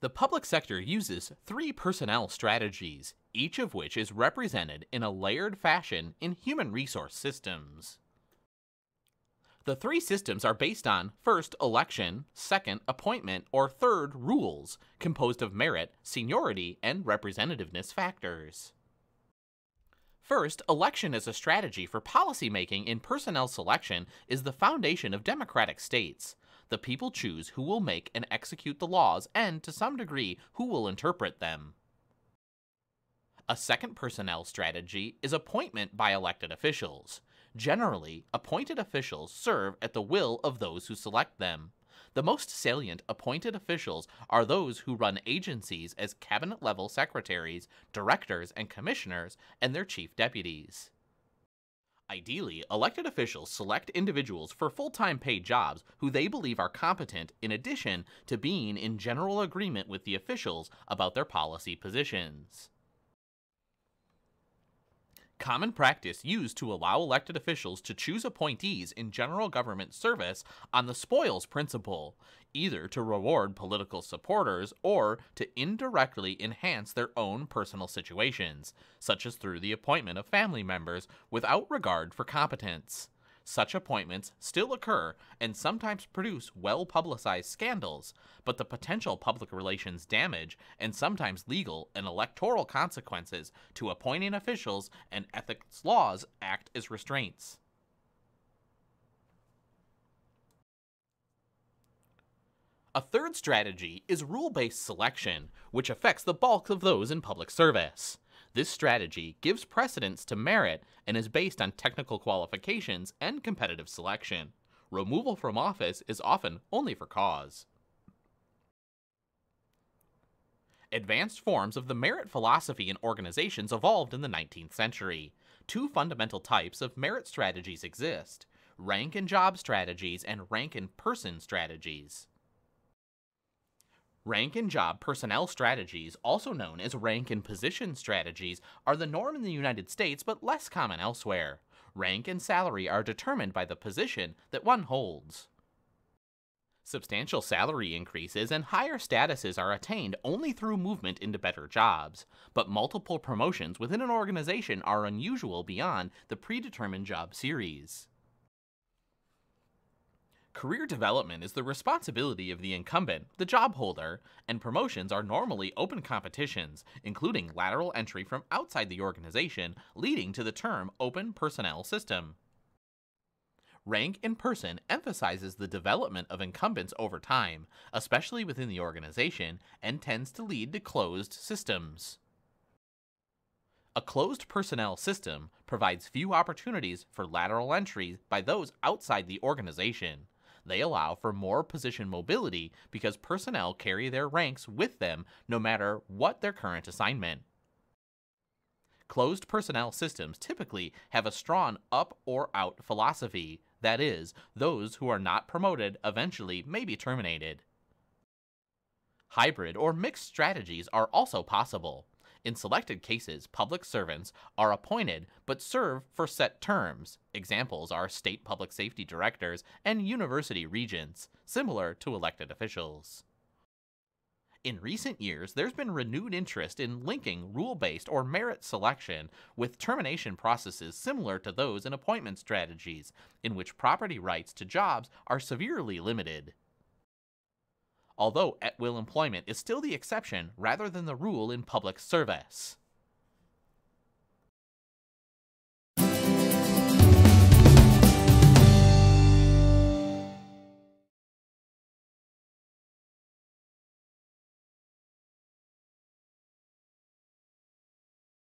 The public sector uses three personnel strategies, each of which is represented in a layered fashion in human resource systems. The three systems are based on first, election, second, appointment, or third, rules, composed of merit, seniority, and representativeness factors. First, election as a strategy for policymaking in personnel selection is the foundation of democratic states. The people choose who will make and execute the laws and, to some degree, who will interpret them. A second personnel strategy is appointment by elected officials. Generally, appointed officials serve at the will of those who select them. The most salient appointed officials are those who run agencies as cabinet level secretaries, directors, and commissioners, and their chief deputies. Ideally, elected officials select individuals for full time paid jobs who they believe are competent in addition to being in general agreement with the officials about their policy positions. Common practice used to allow elected officials to choose appointees in general government service on the spoils principle, either to reward political supporters or to indirectly enhance their own personal situations, such as through the appointment of family members without regard for competence. Such appointments still occur and sometimes produce well publicized scandals, but the potential public relations damage and sometimes legal and electoral consequences to appointing officials and ethics laws act as restraints. A third strategy is rule based selection, which affects the bulk of those in public service. This strategy gives precedence to merit and is based on technical qualifications and competitive selection. Removal from office is often only for cause. Advanced forms of the merit philosophy in organizations evolved in the 19th century. Two fundamental types of merit strategies exist rank and job strategies and rank and person strategies. Rank and job personnel strategies, also known as rank and position strategies, are the norm in the United States but less common elsewhere. Rank and salary are determined by the position that one holds. Substantial salary increases and higher statuses are attained only through movement into better jobs, but multiple promotions within an organization are unusual beyond the predetermined job series. Career development is the responsibility of the incumbent, the job holder, and promotions are normally open competitions, including lateral entry from outside the organization, leading to the term open personnel system. Rank in person emphasizes the development of incumbents over time, especially within the organization, and tends to lead to closed systems. A closed personnel system provides few opportunities for lateral entry by those outside the organization. They allow for more position mobility because personnel carry their ranks with them no matter what their current assignment. Closed personnel systems typically have a strong up or out philosophy, that is, those who are not promoted eventually may be terminated. Hybrid or mixed strategies are also possible. In selected cases, public servants are appointed but serve for set terms. Examples are state public safety directors and university regents, similar to elected officials. In recent years, there's been renewed interest in linking rule based or merit selection with termination processes similar to those in appointment strategies, in which property rights to jobs are severely limited although at will employment is still the exception rather than the rule in public service.